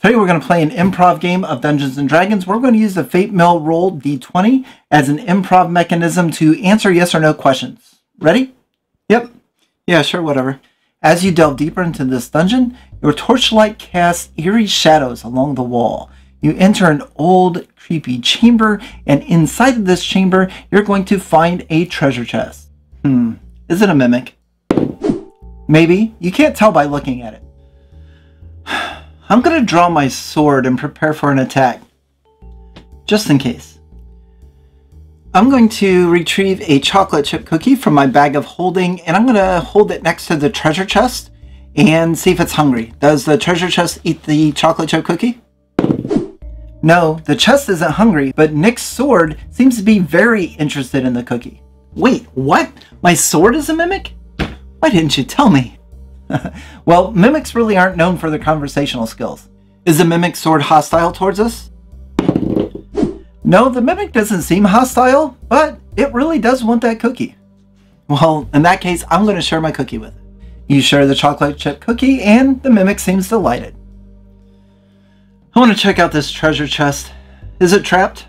Today we're going to play an improv game of Dungeons & Dragons. We're going to use the Fate Mill roll D20 as an improv mechanism to answer yes or no questions. Ready? Yep. Yeah, sure, whatever. As you delve deeper into this dungeon, your torchlight casts eerie shadows along the wall. You enter an old, creepy chamber, and inside of this chamber, you're going to find a treasure chest. Hmm, is it a mimic? Maybe. You can't tell by looking at it. I'm going to draw my sword and prepare for an attack. Just in case. I'm going to retrieve a chocolate chip cookie from my bag of holding and I'm going to hold it next to the treasure chest and see if it's hungry. Does the treasure chest eat the chocolate chip cookie? No, the chest isn't hungry, but Nick's sword seems to be very interested in the cookie. Wait, what? My sword is a mimic? Why didn't you tell me? well, mimics really aren't known for their conversational skills. Is the mimic sword hostile towards us? No, the mimic doesn't seem hostile, but it really does want that cookie. Well, in that case, I'm going to share my cookie with it. You share the chocolate chip cookie, and the mimic seems delighted. I want to check out this treasure chest. Is it trapped?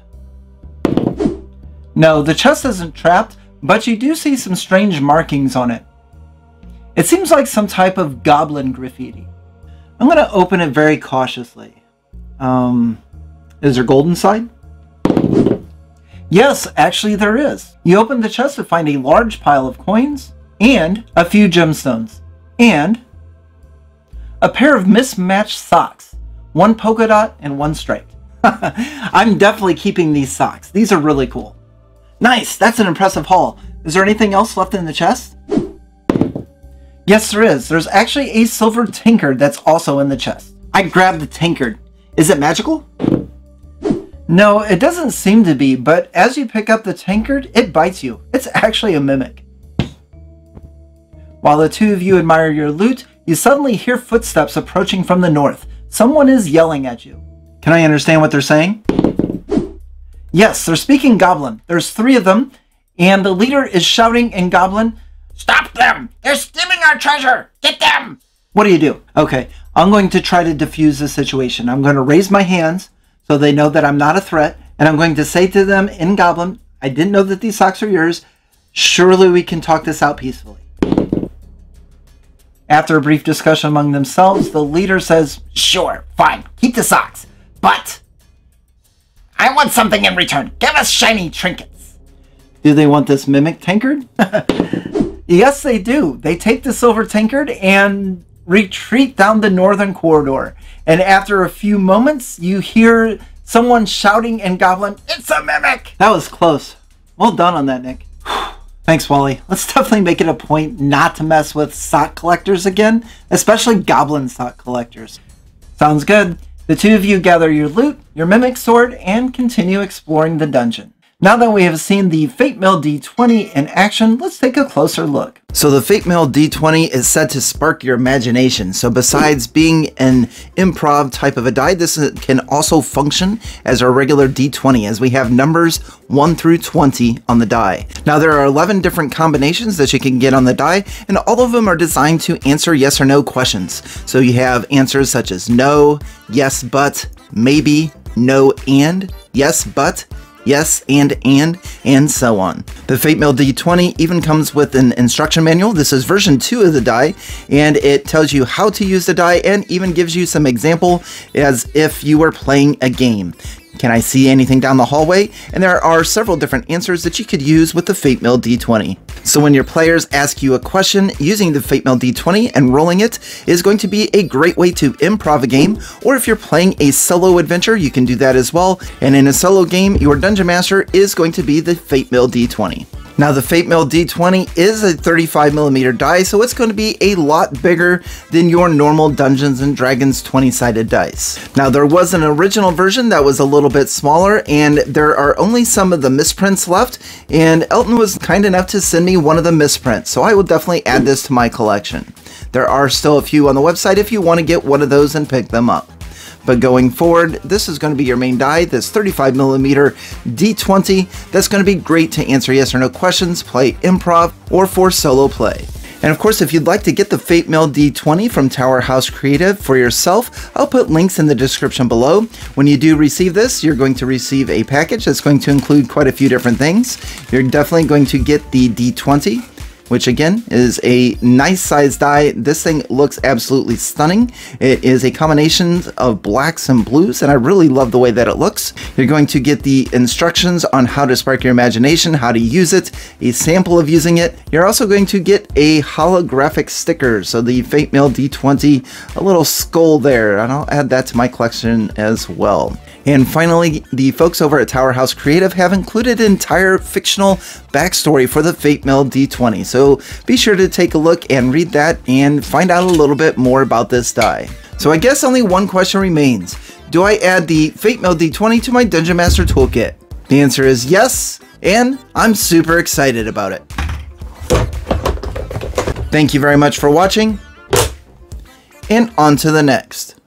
No, the chest isn't trapped, but you do see some strange markings on it. It seems like some type of goblin graffiti. I'm going to open it very cautiously. Um, is there gold inside? Yes, actually there is. You open the chest to find a large pile of coins and a few gemstones and a pair of mismatched socks. One polka dot and one striped. I'm definitely keeping these socks. These are really cool. Nice, that's an impressive haul. Is there anything else left in the chest? Yes, there is. There's actually a silver tankard that's also in the chest. I grabbed the tankard. Is it magical? No, it doesn't seem to be, but as you pick up the tankard, it bites you. It's actually a mimic. While the two of you admire your loot, you suddenly hear footsteps approaching from the north. Someone is yelling at you. Can I understand what they're saying? Yes, they're speaking Goblin. There's three of them, and the leader is shouting in Goblin, Them! They're stealing our treasure! Get them! What do you do? Okay, I'm going to try to defuse the situation. I'm going to raise my hands so they know that I'm not a threat, and I'm going to say to them in Goblin, I didn't know that these socks are yours. Surely we can talk this out peacefully. After a brief discussion among themselves, the leader says, Sure, fine, keep the socks, but I want something in return. Give us shiny trinkets. Do they want this mimic tankard? Yes, they do. They take the silver tankard and retreat down the northern corridor. And after a few moments, you hear someone shouting in Goblin, It's a mimic! That was close. Well done on that, Nick. Thanks, Wally. Let's definitely make it a point not to mess with sock collectors again, especially goblin sock collectors. Sounds good. The two of you gather your loot, your mimic sword, and continue exploring the dungeon. Now that we have seen the Fate Mill D20 in action, let's take a closer look. So the Fate Mill D20 is said to spark your imagination. So besides being an improv type of a die, this can also function as our regular D20 as we have numbers 1 through 20 on the die. Now there are 11 different combinations that you can get on the die and all of them are designed to answer yes or no questions. So you have answers such as no, yes but, maybe, no and, yes but, yes, and, and, and so on. The Fate Mill D20 even comes with an instruction manual. This is version 2 of the die, and it tells you how to use the die and even gives you some example as if you were playing a game. Can I see anything down the hallway? And there are several different answers that you could use with the Fate Mill D20. So when your players ask you a question, using the Fate Mill D20 and rolling it is going to be a great way to improv a game, or if you're playing a solo adventure, you can do that as well. And in a solo game, your Dungeon Master is going to be the Fate Mill D20. Now the Fate Mill D20 is a 35mm die, so it's going to be a lot bigger than your normal Dungeons & Dragons 20-sided dice. Now there was an original version that was a little bit smaller, and there are only some of the misprints left, and Elton was kind enough to send me one of the misprints, so I will definitely add this to my collection. There are still a few on the website if you want to get one of those and pick them up. But going forward, this is going to be your main die, this 35mm D20. That's going to be great to answer yes or no questions, play improv, or for solo play. And of course, if you'd like to get the Fate Mill D20 from Tower House Creative for yourself, I'll put links in the description below. When you do receive this, you're going to receive a package that's going to include quite a few different things. You're definitely going to get the D20, which again is a nice size die. This thing looks absolutely stunning. It is a combination of blacks and blues, and I really love the way that it looks. You're going to get the instructions on how to spark your imagination, how to use it, a sample of using it. You're also going to get a holographic sticker, so the Fate Mill D20, a little skull there, and I'll add that to my collection as well. And finally, the folks over at Tower House Creative have included an entire fictional backstory for the Fate Mill D20, so be sure to take a look and read that and find out a little bit more about this die. So I guess only one question remains. Do I add the Fate Mill D20 to my Dungeon Master Toolkit? The answer is yes, and I'm super excited about it. Thank you very much for watching, and on to the next.